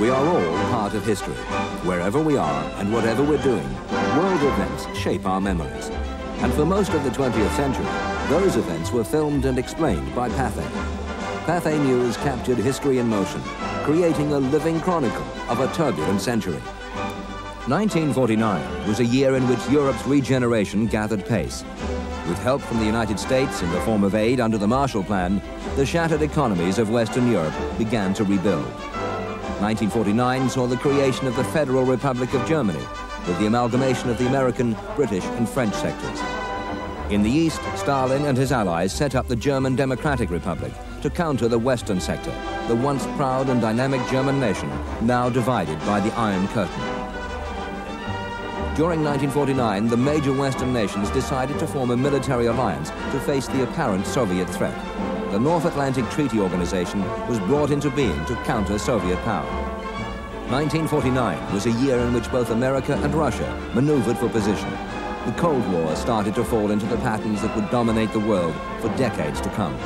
We are all part of history. Wherever we are and whatever we're doing, world events shape our memories. And for most of the 20th century, those events were filmed and explained by Pathé. Pathé News captured history in motion, creating a living chronicle of a turbulent century. 1949 was a year in which Europe's regeneration gathered pace. With help from the United States in the form of aid under the Marshall Plan, the shattered economies of Western Europe began to rebuild. 1949 saw the creation of the Federal Republic of Germany, with the amalgamation of the American, British and French sectors. In the east, Stalin and his allies set up the German Democratic Republic to counter the Western sector, the once proud and dynamic German nation, now divided by the Iron Curtain. During 1949, the major Western nations decided to form a military alliance to face the apparent Soviet threat the North Atlantic Treaty Organization was brought into being to counter Soviet power. 1949 was a year in which both America and Russia maneuvered for position. The Cold War started to fall into the patterns that would dominate the world for decades to come.